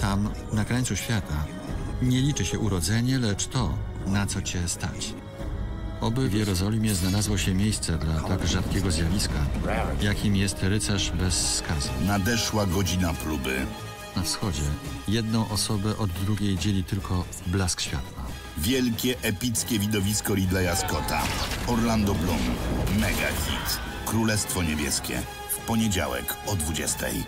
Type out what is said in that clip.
Tam, na krańcu świata, nie liczy się urodzenie, lecz to, na co cię stać. Oby w Jerozolimie znalazło się miejsce dla tak rzadkiego zjawiska, jakim jest rycerz bez skazy. Nadeszła godzina próby. Na wschodzie jedną osobę od drugiej dzieli tylko blask światła. Wielkie, epickie widowisko Ridleya Scotta. Orlando Bloom. Mega hit. Królestwo Niebieskie. W poniedziałek o 20.00.